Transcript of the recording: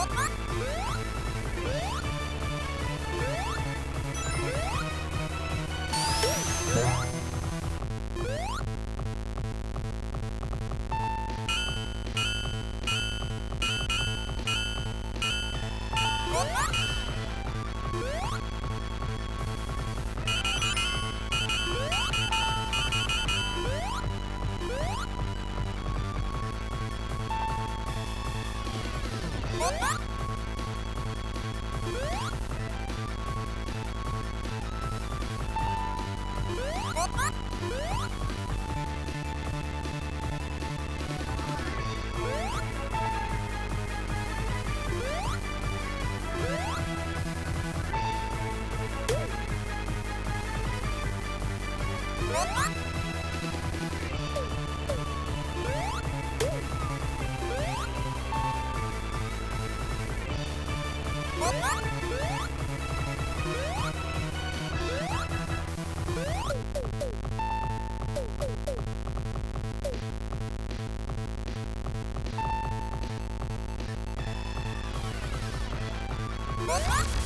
うん? What?